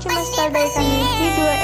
Cuma style dari kami di dua